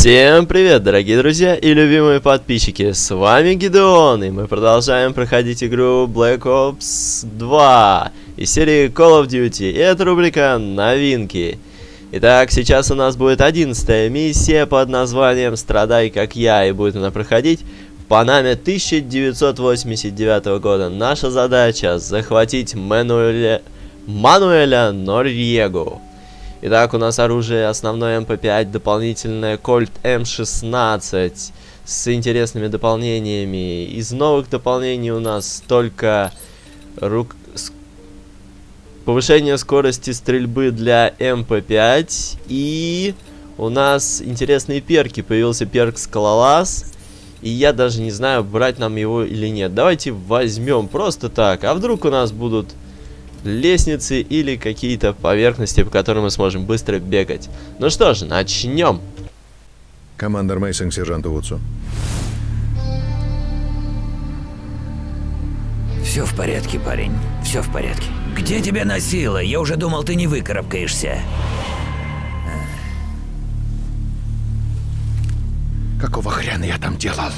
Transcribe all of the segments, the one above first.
Всем привет, дорогие друзья и любимые подписчики, с вами Гидеон, и мы продолжаем проходить игру Black Ops 2 из серии Call of Duty, и это рубрика «Новинки». Итак, сейчас у нас будет одиннадцатая миссия под названием «Страдай как я», и будет она проходить в Панаме 1989 года. Наша задача захватить Мануэля, Мануэля Норьегу. Итак, у нас оружие основное МП5, дополнительное Кольт М16 с интересными дополнениями. Из новых дополнений у нас только рук... с... повышение скорости стрельбы для МП5 и у нас интересные перки. Появился перк Скалолаз. И я даже не знаю, брать нам его или нет. Давайте возьмем просто так. А вдруг у нас будут лестницы или какие-то поверхности, по которым мы сможем быстро бегать. Ну что ж, начнем. Командор Мейсон к сержанту Вудсу. Все в порядке, парень. Все в порядке. Где тебя носило? Я уже думал, ты не выкарабкаешься. Какого хрена я там делал?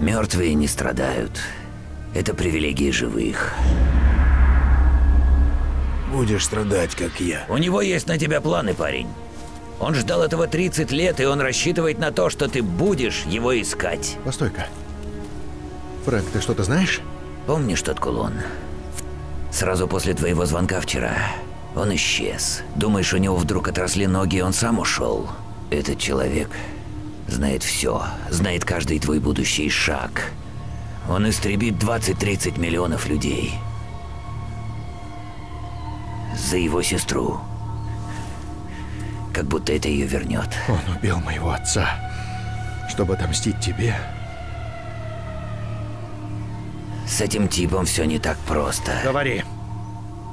Мертвые не страдают. Это привилегии живых. Будешь страдать, как я. У него есть на тебя планы, парень. Он ждал этого 30 лет, и он рассчитывает на то, что ты будешь его искать. Постой-ка. Фрэнк, ты что-то знаешь? Помнишь тот кулон? Сразу после твоего звонка вчера он исчез. Думаешь, у него вдруг отросли ноги, и он сам ушел? Этот человек знает все, знает каждый твой будущий шаг. Он истребит 20-30 миллионов людей. За его сестру. Как будто это ее вернет. Он убил моего отца, чтобы отомстить тебе. С этим типом все не так просто. Говори.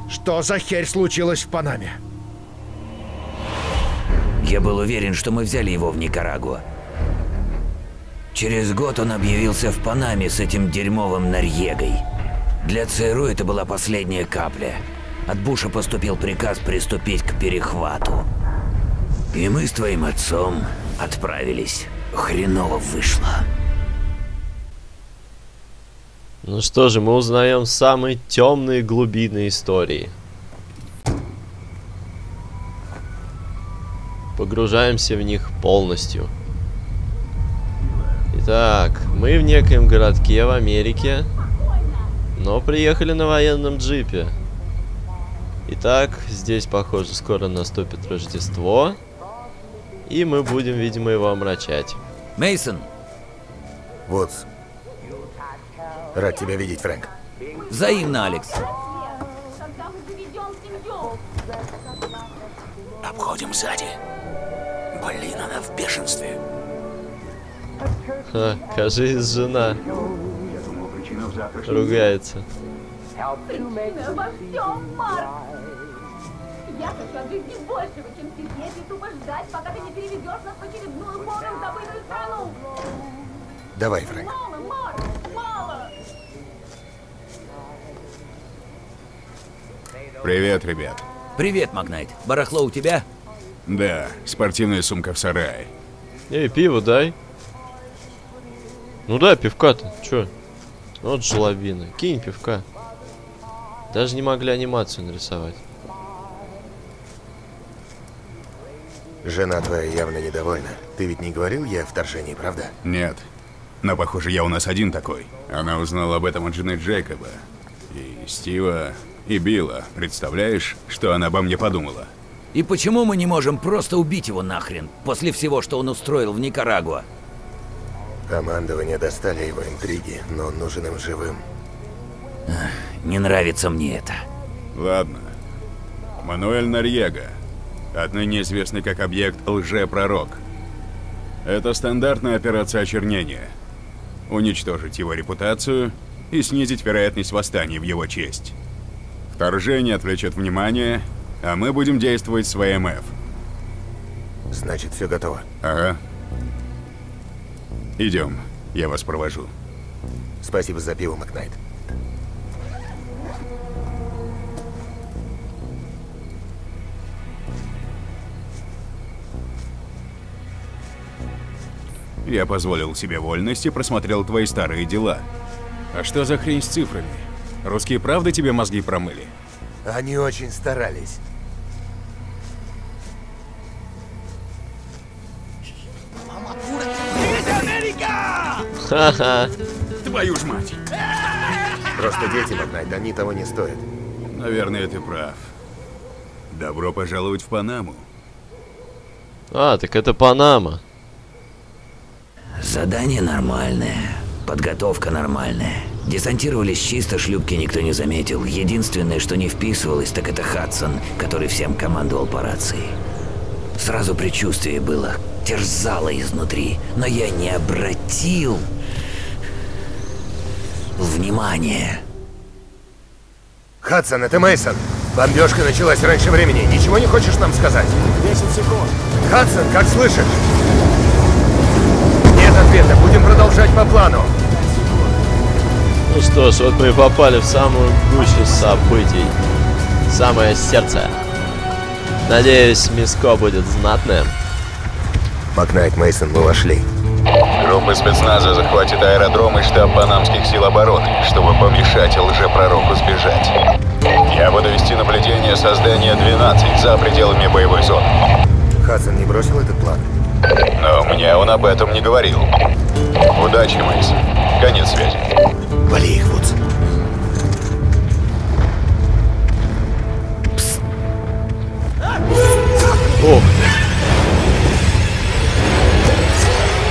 Что за херь случилось в Панаме? Я был уверен, что мы взяли его в Никарагуа. Через год он объявился в Панаме с этим дерьмовым Норьегой. Для ЦРУ это была последняя капля. От Буша поступил приказ приступить к перехвату. И мы с твоим отцом отправились. Хреново вышло. Ну что же, мы узнаем самые темные глубины истории. Погружаемся в них полностью. Итак, мы в некоем городке в Америке, но приехали на военном джипе. Итак, здесь, похоже, скоро наступит Рождество, и мы будем, видимо, его омрачать. Мейсон, Вот. Рад тебя видеть, Фрэнк. взаимно, Алекс. Обходим сзади. Блин, она в бешенстве. Ха, кажись, жена ругается. Причина во всем, Марк! Я хочу от жизни большего, чем сидеть и тупо ждать, пока ты не переведешь нас в очередную полную забытую страну! Давай, Фрэнк. Мало, Марк, мало! Привет, ребят. Привет, Магнайт. Барахло у тебя? Да, спортивная сумка в сарае. Эй, пиво дай. Ну да, пивка-то, чё? Вот жлобина. Кинь пивка. Даже не могли анимацию нарисовать. Жена твоя явно недовольна. Ты ведь не говорил ей о вторжении, правда? Нет. Но, похоже, я у нас один такой. Она узнала об этом от жены Джейкоба. И Стива, и Билла. Представляешь, что она обо мне подумала? И почему мы не можем просто убить его нахрен, после всего, что он устроил в Никарагуа? Командование достали его интриги, но он нужен им живым. Не нравится мне это. Ладно. Мануэль Норьего. Отныне известный как объект лже-пророк. Это стандартная операция очернения. Уничтожить его репутацию и снизить вероятность восстания в его честь. Вторжение отвлечет внимание, а мы будем действовать с ВМФ. Значит, все готово. Ага. Идем, я вас провожу. Спасибо за пиво, Макнайт. Я позволил себе вольность и просмотрел твои старые дела. А что за хрень с цифрами? Русские правда тебе мозги промыли? Они очень старались. Ха-ха. Твою ж мать! Просто дети, Макнайт, они того не стоят. Наверное, ты прав. Добро пожаловать в Панаму. А, так это Панама. Задание нормальное, подготовка нормальная. Десантировались чисто, шлюпки никто не заметил. Единственное, что не вписывалось, так это Хадсон, который всем командовал по рации. Сразу предчувствие было, терзало изнутри, но я не обратил внимания. Хадсон, это Мейсон. Бомбежка началась раньше времени. Ничего не хочешь нам сказать? 10 секунд. Хадсон, как слышишь? Нет ответа. Будем продолжать по плану. Ну что ж, вот мы и попали в самую гущу событий. Самое сердце. Надеюсь, Миско будет знатным. Макнайт, Мейсон, мы вошли. Группа спецназа захватит аэродром и штаб Панамских сил обороны, чтобы помешать лжепророку сбежать. Я буду вести наблюдение со здания 12 за пределами боевой зоны. Хадсон не бросил этот план? Но мне он об этом не говорил. Удачи, Мейсон. Конец связи. Вали их, Вудс. Ох ты.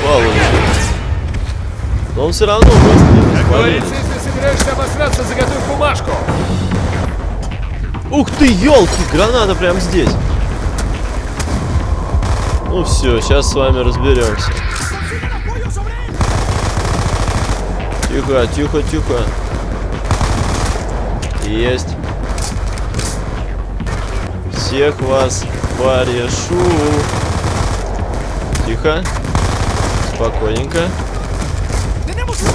Получил. Но он все равно выстрелил. Говорится, если собираешься обосраться, заготовь бумажку. Ух ты, елки, граната прямо здесь. Ну все, сейчас с вами разберемся. Тихо, тихо, тихо. Есть. Всех вас порешу. Тихо. Спокойненько.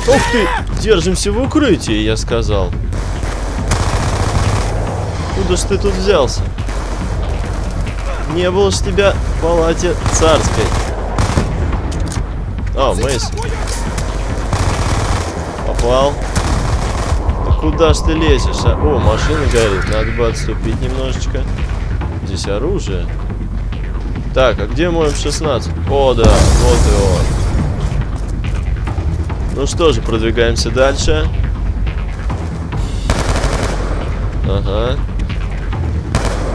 Ух ты! Держимся в укрытии, я сказал. Куда ж ты тут взялся? Не было ж тебя в палате царской. О, Мейс. Попал. Да куда ж ты лезешь? А? О, машина горит. Надо бы отступить немножечко. Здесь оружие. Так, а где мой М16? О, да, вот и он. Ну что же, продвигаемся дальше. Ага.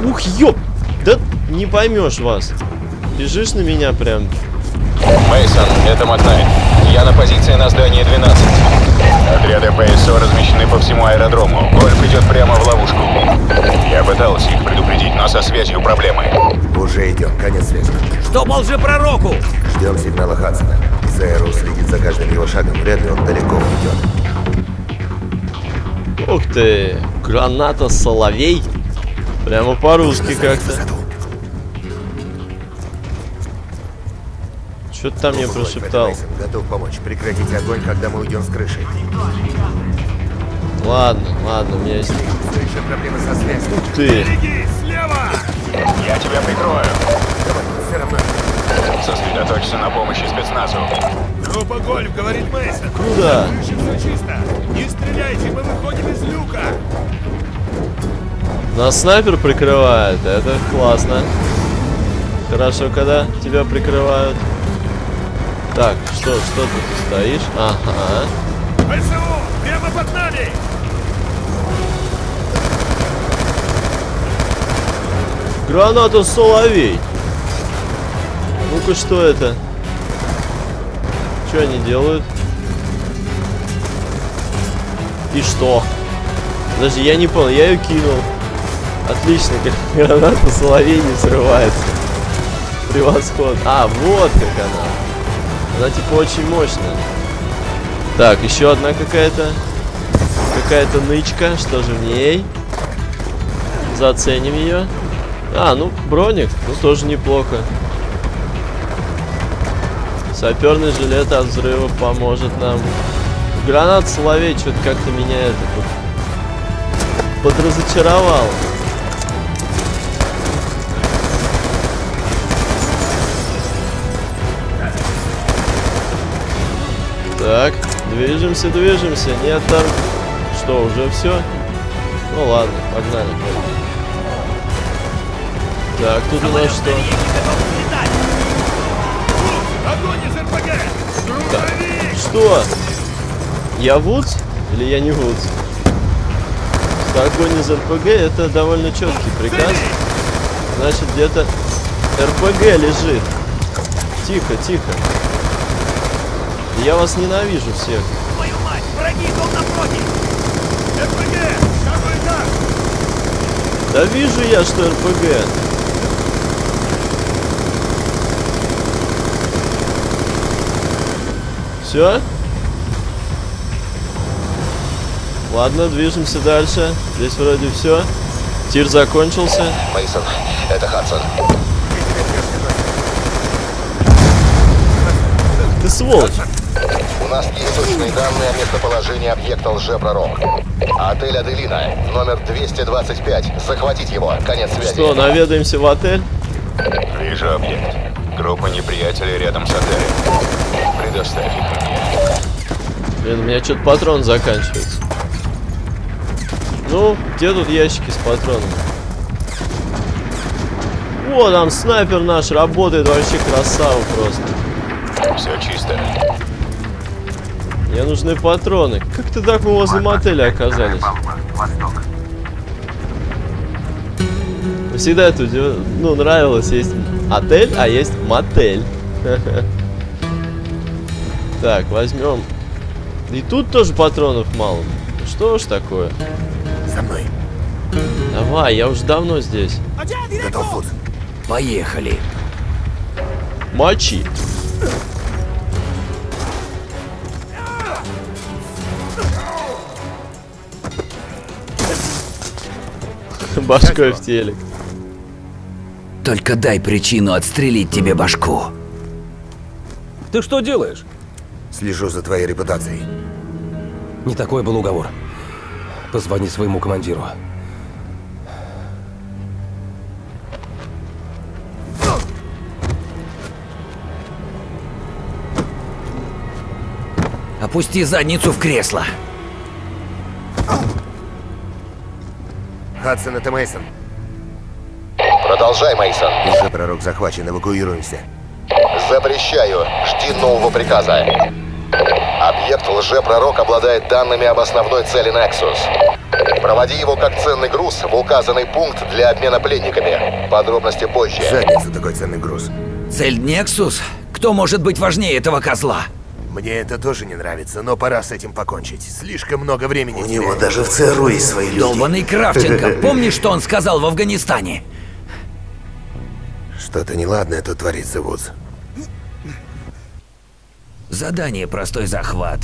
Ух, ёп! Да не поймешь вас. Бежишь на меня прям. Мейсон, это Макнайт. Я на позиции на здании 12. Отряды ПСО размещены по всему аэродрому. Гольф идет прямо в ловушку. Я пытался их предупредить, но со связью проблемы. Уже идем. Конец связи. Что по лжепророку? Ждем сигнала Хадсона. ЦРУ следит за каждым его шагом. Вряд ли он далеко уйдет. Ух ты! Граната соловей. Прямо по-русски как-то. Что ты там мне Угрозь, прошептал? Готов помочь. Прекратите огонь, когда мы уйдем с крыши. Ладно, ладно, у меня есть... Еще проблемы со связью. Ух ты! Я тебя прикрою. Все равно. Сосредоточься на помощи спецназу. Группа Гольф, говорит Мейсон. Куда? Чисто. Не стреляйте, мы выходим из люка. Нас снайпер прикрывает. Это классно. Хорошо, когда тебя прикрывают. Так, что, что ты стоишь? Ага. ПСО, прямо под нами. Граната соловей. Ну-ка, что это? Что они делают? И что? Подожди, я не понял, я ее кинул. Отлично, как граната соловей не взрывается. Превосходно. А, вот как она. Она типа очень мощная. Так, еще одна какая-то. Какая-то нычка. Что же в ней? Заценим ее. А, ну, броник. Ну, тоже неплохо. Саперный жилет от взрыва поможет нам. Гранат соловей что-то как-то меня это под- подразочаровал. Так, движемся, движемся. Нет там... Что, уже все? Ну ладно, погнали. Так, тут у нас что? Грузовик! Что? Я Вудс? Или я не Вудс? Огонь из РПГ это довольно четкий приказ. Значит, где-то РПГ лежит. Тихо, тихо. Я вас ненавижу всех. Твою мать, враги идут напротив! РПГ! Какой этаж? Да вижу я, что РПГ. Все? Ладно, движемся дальше. Здесь вроде все. Тир закончился. Мейсон, это Хадсон. Ты сволочь. У нас есть точные данные о местоположении объекта лжепророк. Отель Аделина, номер 225. Захватить его. Конец связи. Что, наведаемся в отель? Вижу объект. Группа неприятелей рядом с отелем. Предоставь их мне. Блин, у меня что-то патрон заканчивается. Ну, где тут ящики с патронами? О, там снайпер наш работает, вообще красава просто. Все чисто. Мне нужны патроны. Как ты так мы возле мотеля оказались? Всегда это ну, нравилось. Есть отель, а есть мотель. Так, возьмем. И тут тоже патронов мало. Что ж такое? За мной. Давай, я уже давно здесь. Готов. Поехали. Мочи. Башкой в телек. Только дай причину отстрелить тебе башку. Ты что делаешь? Слежу за твоей репутацией. Не такой был уговор. Позвони своему командиру. Опусти задницу в кресло. Хадсон, это Мейсон. Продолжай, Мейсон. Лжепророк захвачен, эвакуируемся. Запрещаю. Жди нового приказа. Объект лжепророк обладает данными об основной цели Nexus. Проводи его как ценный груз в указанный пункт для обмена пленниками. Подробности позже. Задница такой ценный груз. Цель Нексус? Кто может быть важнее этого козла? Мне это тоже не нравится, но пора с этим покончить. Слишком много времени У него даже в ЦРУ есть свои люди. Долбаный Кравченко. Помнишь, что он сказал в Афганистане? Что-то неладное тут творится, Вудс. Задание простой захват.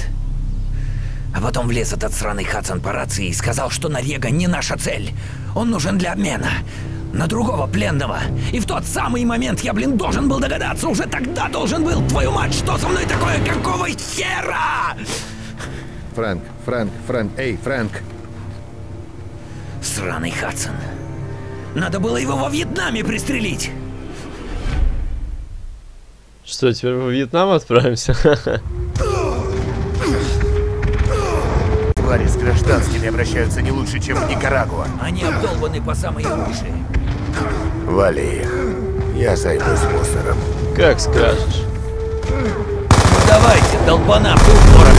А потом влез этот сраный Хадсон по рации и сказал, что Нарега не наша цель. Он нужен для обмена. На другого пленного. И в тот самый момент я, блин, должен был догадаться. Уже тогда должен был. Твою мать, что со мной такое? Какого хера? Фрэнк, Фрэнк, Фрэнк, эй, Фрэнк. Сраный Хадсон. Надо было его во Вьетнаме пристрелить. Что, теперь во Вьетнам отправимся? Твари с гражданскими обращаются не лучше, чем в Никарагуа. Они обдолбаны по самые уши. Вали их. Я займусь мусором. Как скажешь. Давайте, долбана в упорок.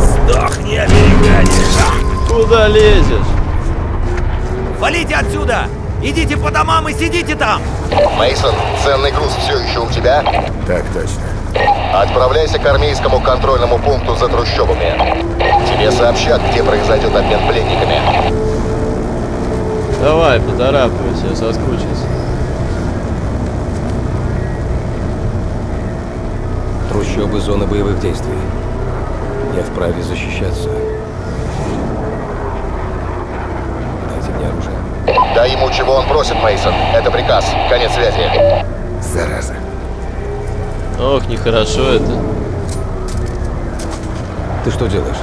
Сдохни, американец. Куда лезешь? Валите отсюда! Идите по домам и сидите там! Мейсон, ценный груз все еще у тебя? Так точно. Отправляйся к армейскому контрольному пункту за трущобами. Тебе сообщат, где произойдет обмен пленниками. Давай, поторапливайся, я соскучился. Трущобы зоны боевых действий. Я вправе защищаться. Дайте мне оружие. Дай ему, чего он просит, Мейсон. Это приказ. Конец связи. Зараза. Ох, нехорошо это. Ты что делаешь?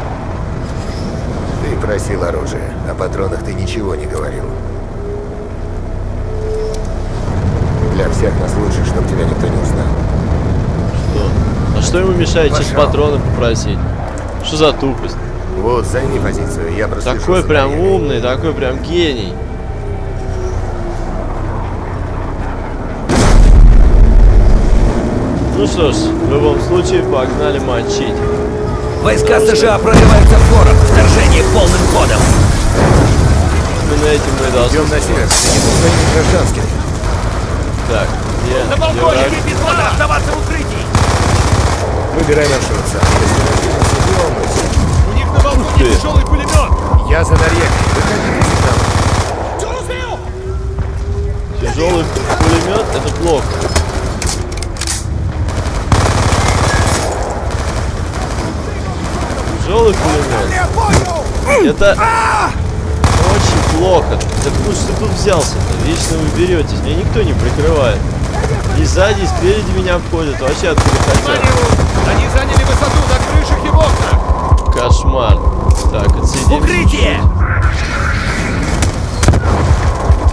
Ты просил оружие. О патронах ты ничего не говорил. Для всех нас лучше, чтобы тебя никто не узнал. Что? А что ему мешает сейчас Пошел. патроны попросить? Что за тупость? Вот, займи позицию, я прослежу Такой прям Нарьегой. умный, такой прям гений. Ну что ж, в любом случае, погнали мочить. Войска США прорываются в город. Вторжение полным ходом. Именно этим мы должны... Идем на север, следим за своими гражданскими. Так, где? На балконе без хода оставаться в укрытии! Выбирай маршрут сам. Если надеемся, не волнуйся. У них на балконе тяжелый пулемет! Я за Норьегой. Выходи к нам. Тяжелый пулемет это плохо. Тяжелый пулемет. Это Так ну что ты тут взялся-то? Вечно вы беретесь. Меня никто не прикрывает. И сзади, и спереди меня обходят. Вообще откуда хотят. Они заняли высоту на крышах и в окнах! Кошмар. Так, отсидим. Укрытие!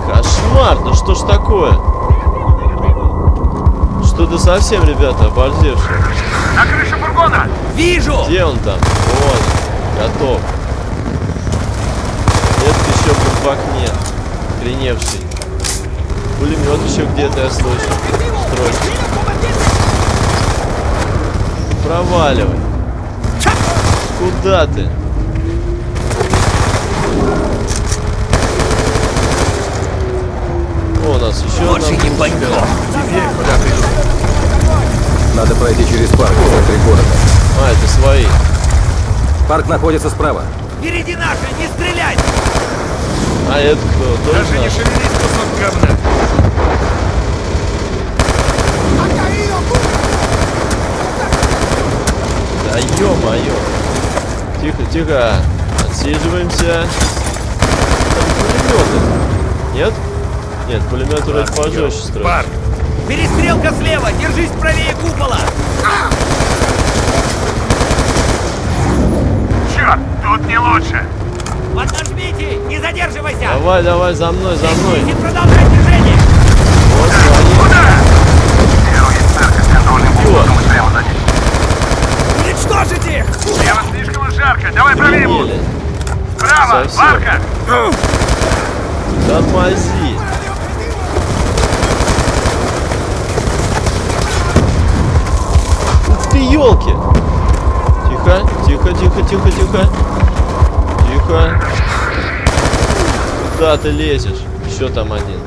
Кошмар, ну что ж такое? Что-то совсем, ребята, оборзевшие. На крыше фургона! Вижу! Где он там? Вот, готов. В окне, охреневший. Пулемет еще где-то я слышу. Строчки. Проваливай. Куда ты? О, у нас еще Лучше одна пойдем. Надо пройти через парк в центре города. А, это свои. Парк находится справа. Впереди наши, не стрелять! А это кто? Тоже Даже не шевелись, кусок говна! Да ё-моё. Тихо, тихо. Отсиживаемся. Там пулеметы. Нет? Нет, пулемет вроде пожестче строит. Парк! Перестрелка слева! Держись правее купола! Черт, тут не лучше! Поднажмите! Не задерживайся! Давай, давай, за мной, за мной. И продолжай движение! Вот свои. Ё, Уничтожить их! Слева слишком жарко, давай охренели. Право, Совсем. Варка! Тормози. Ух ты, елки! Тихо, тихо, тихо, тихо. Тихо. Куда ты лезешь? Еще там один.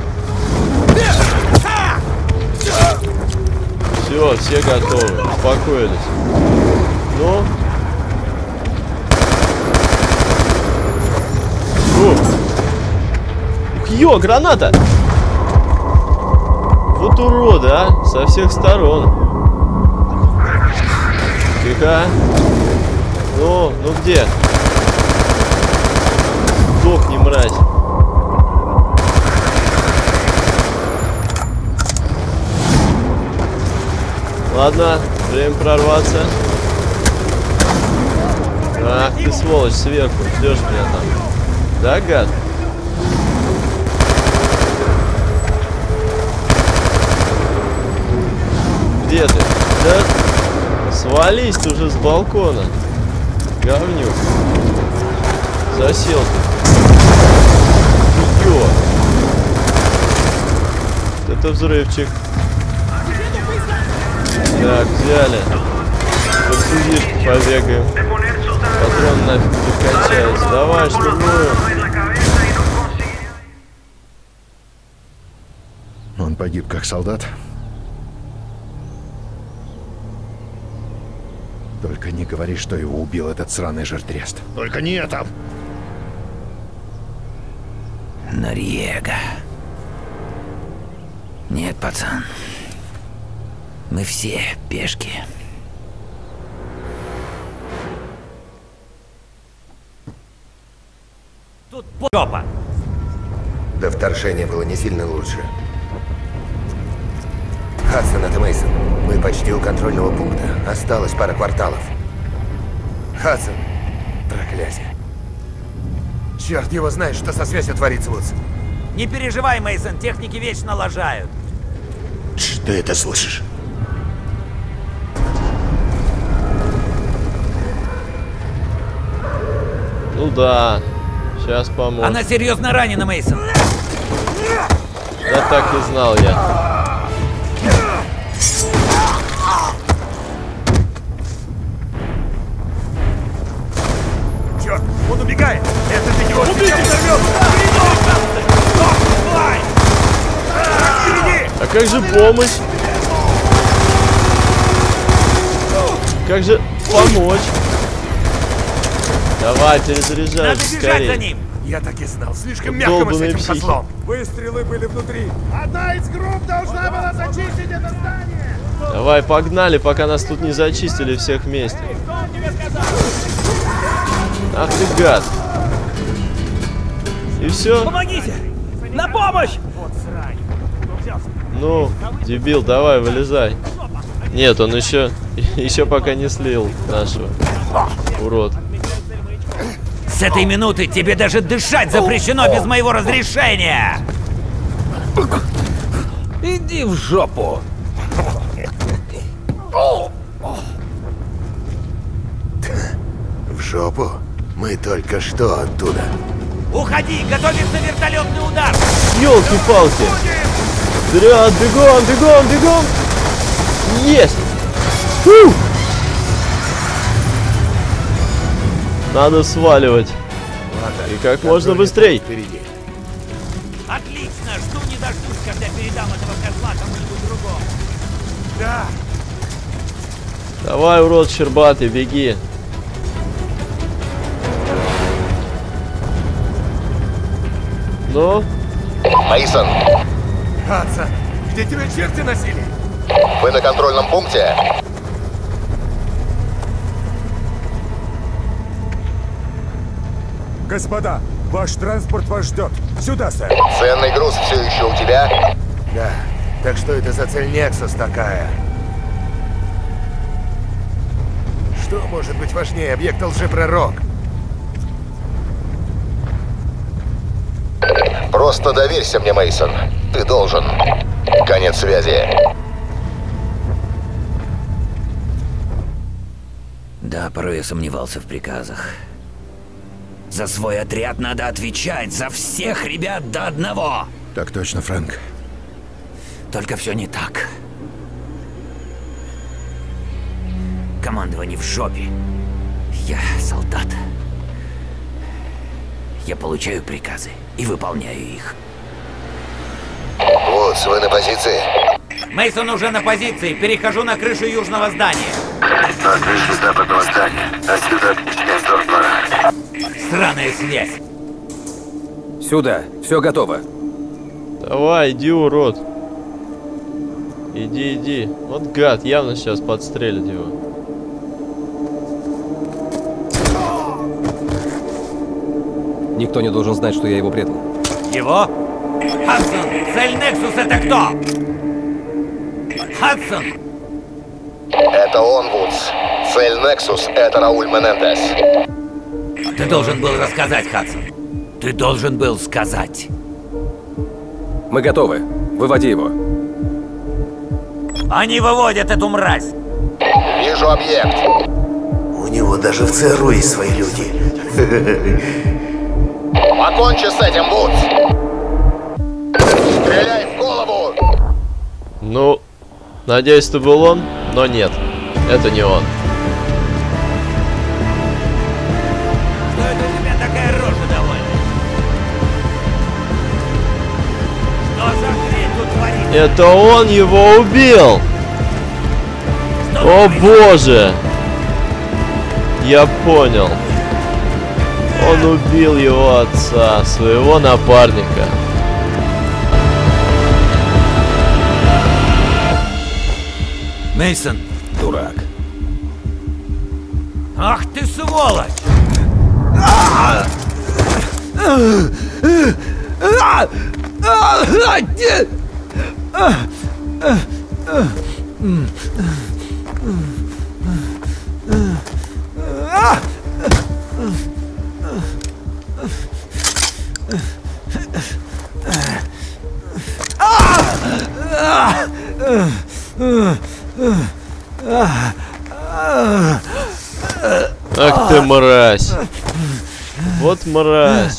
Все, все готовы. Успокоились. Ну? Ух. Ух, ё, граната! Вот уроды, а! Со всех сторон. Тихо. Ну, ну где? Сдохни, мразь. Ладно, время прорваться. Ах ты сволочь, сверху, ждешь меня там. Да, гад? Где ты? Да свались ты уже с балкона. Говнюк. Засел ты. Ё. Это взрывчик. Так, взяли. Под судишку побегаем. Патрон нафиг прокачается. Давай, штурмуем. Он погиб как солдат. Только не говори, что его убил этот сраный жертрест. Только не это! Нориега. Нет, пацан. Мы все пешки. Тут попа. До вторжения было не сильно лучше. Хадсон, это Мейсон. Мы почти у контрольного пункта. Осталось пара кварталов. Хадсон. Проклятие. Черт его знает, что со связью творится, Вудс. Не переживай, Мейсон, техники вечно лажают. Ты это слышишь? Сюда. Сейчас помогу. Она серьезно ранена, Мейсон. Да так и знал я. Черт, он убегает! Это для него Убейте! взорвет! А как же помощь? Как же помочь? Давай, перезаряжай Надо бежать за скорее. ним. Я так и знал, слишком мягко мы с этим психи. козлом. Выстрелы были внутри. Одна из групп должна была зачистить это здание. Давай, погнали, пока нас тут не зачистили всех вместе. Ах ты гад. И все? Помогите! На помощь! Ну, дебил, давай, вылезай. Нет, он еще, еще пока не слил нашего. Урод. С этой минуты тебе даже дышать запрещено без моего разрешения. Иди в жопу. В жопу? Мы только что оттуда. Уходи, готовится вертолетный удар. Елки-палки. Вперед, бегом, бегом, бегом. Есть. Фу. Надо сваливать. И как можно быстрей. Впереди. Отлично, жду не дождусь, когда передам этого козла кому-нибудь другому. Да, Давай, урод щербатый, беги. Ну, Мейсон, Хадсон, где тебя черти носили? вы на контрольном пункте? Господа, ваш транспорт вас ждет. Сюда, сэр. Ценный груз все еще у тебя? Да. Так что это за цель Нексус такая? Что может быть важнее объекта лжепророк? Просто доверься мне, Мейсон. Ты должен. Конец связи. Да, порой я сомневался в приказах. За свой отряд надо отвечать, за всех ребят до одного. Так точно, Фрэнк. Только все не так. Командование в жопе. Я солдат. Я получаю приказы и выполняю их. Вот, вы на позиции. Мейсон уже на позиции. Перехожу на крышу южного здания. На крыше западного здания. Отсюда отличная торпора. Сраная связь. Сюда. Все готово. давай, иди, урод. Иди, иди. Вот гад, явно сейчас подстрелит его. Никто не должен знать, что я его предал. Его? Хадсон, цель Нексус это кто? Хадсон, Это он, Вудс. Цель Nexus — это Рауль Менендес. Ты должен был рассказать, Хадсон. Ты должен был сказать. Мы готовы. Выводи его. Они выводят эту мразь. Вижу объект. У него даже в ЦРУ есть свои люди. Покончи с этим, Вудс. Стреляй в голову. Ну, надеюсь, это был он, но нет. Это не он. Это он его убил! О боже! Я понял. Он убил его отца, своего напарника. Мейсон, Дурак. ах ты сволочь! Ах ты мразь! Вот мразь.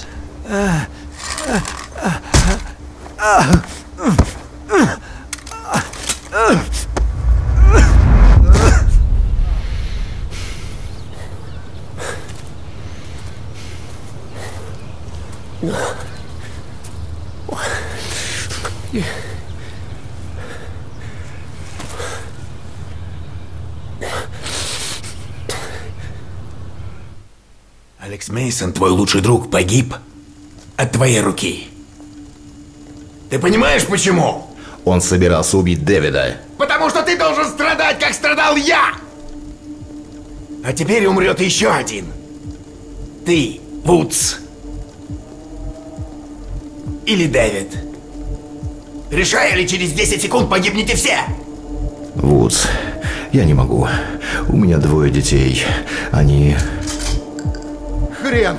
Алекс Мейсон, твой лучший друг, погиб от твоей руки. Ты понимаешь, почему? Он собирался убить Дэвида. Потому что ты должен страдать, как страдал я! А теперь умрет еще один. Ты, Вудс. Или Дэвид. Решай, или через 10 секунд погибнете все! Вудс, я не могу. У меня двое детей. Они... Хрен!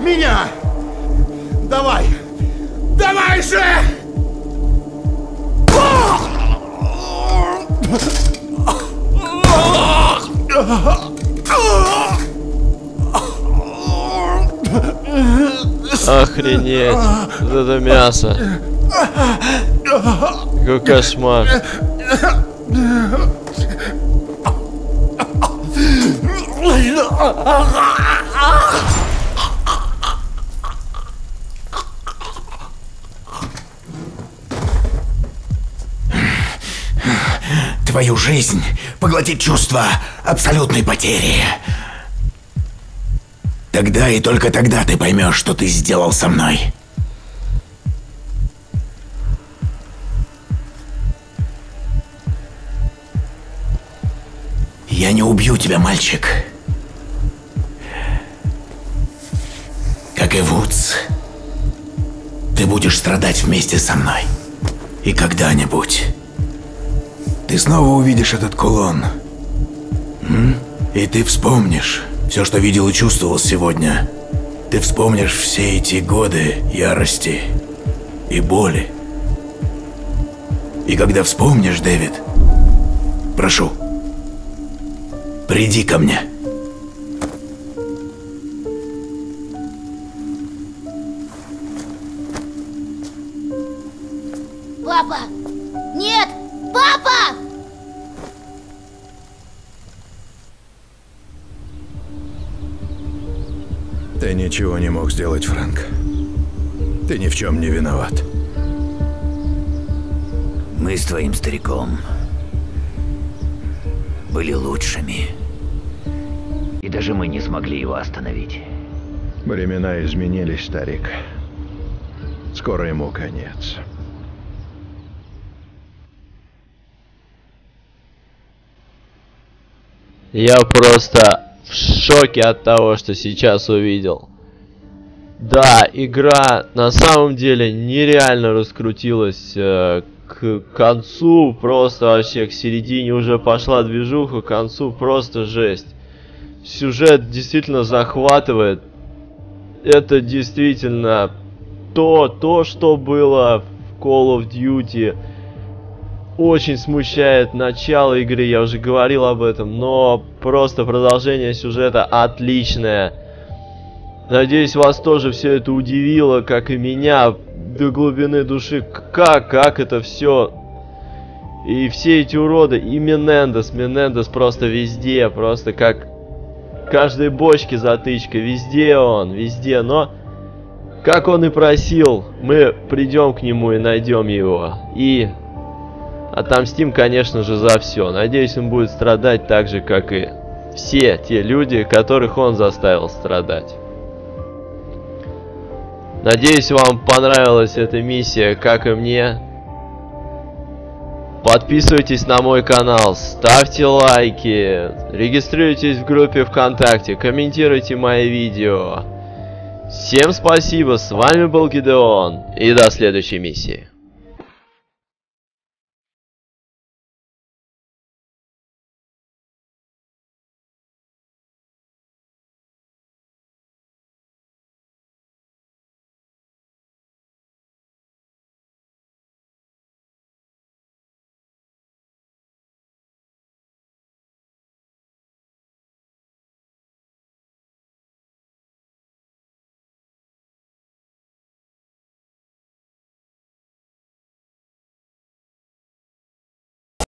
Меня! Давай! Давай же! Охренеть. Это мясо. Какой кошмар. Твою жизнь поглотит чувство абсолютной потери. Тогда и только тогда ты поймешь, что ты сделал со мной. Я не убью тебя, мальчик. Как и Вудс. Ты будешь страдать вместе со мной. И когда-нибудь ты снова увидишь этот кулон. И ты вспомнишь все, что видел и чувствовал сегодня. Ты вспомнишь все эти годы ярости и боли. И когда вспомнишь, Дэвид, прошу, приди ко мне. Мог сделать, Фрэнк. Ты ни в чем не виноват. Мы с твоим стариком были лучшими. И даже мы не смогли его остановить. Времена изменились, старик. Скоро ему конец. Я просто в шоке от того, что сейчас увидел. Да, игра на самом деле нереально раскрутилась э, к концу, просто вообще к середине уже пошла движуха, к концу просто жесть. Сюжет действительно захватывает. Это действительно то, то, что было в Call of Duty. Очень смущает начало игры, я уже говорил об этом, но просто продолжение сюжета отличное. Надеюсь, вас тоже все это удивило, как и меня, до глубины души. Как, как это все... И все эти уроды, и Менендес, Менендес просто везде, просто как каждой бочке затычка, везде он, везде, но... Как он и просил, мы придем к нему и найдем его. И отомстим, конечно же, за все. Надеюсь, он будет страдать так же, как и все те люди, которых он заставил страдать. Надеюсь, вам понравилась эта миссия, как и мне. Подписывайтесь на мой канал, ставьте лайки, регистрируйтесь в группе ВКонтакте, комментируйте мои видео. Всем спасибо, с вами был Гидеон, и до следующей миссии.